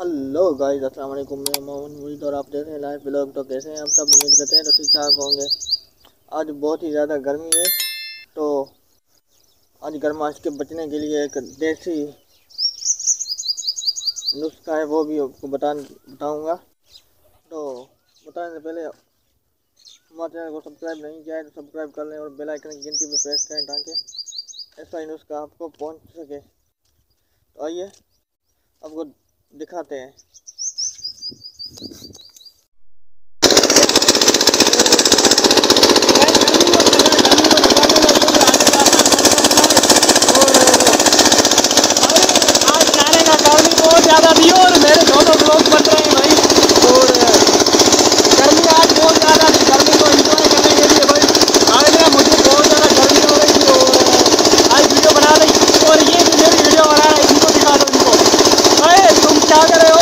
Hello guys अस्सलाम वालेकुम मैं मोहम्मद मुरीद और आप देख रहे हैं लाइव ब्लॉग तो कैसे हैं आप सब? उम्मीद करते हैं तो ठीक ठाक होंगे। आज बहुत ही ज़्यादा गर्मी है तो आज गर्माश के बचने के लिए एक देसी नुस्खा है, वो भी आपको बता, बताऊँगा। तो बताने से पहले, हमारे चैनल को सब्सक्राइब नहीं किया है तो सब्सक्राइब कर लें और बेल आइकन की गिनती पर प्रेस करें ताकि ऐसा ही नुस्खा आपको पहुँच सके। तो आइए, आपको दिखाते हैं ज़्यादा थी और मेरे दोनों ब्लॉग बन रहे हैं भाई और गर्मी आज बहुत ज़्यादा थी गर्मी को एंजॉय करने के लिए भाई आज ना मुझे बहुत ज़्यादा गर्मी हो रही थी और आज वीडियो बना रही और ये भी मेरी वीडियो बना रहा है इनको दिखा दो इनको अरे तुम क्या कर रहे हो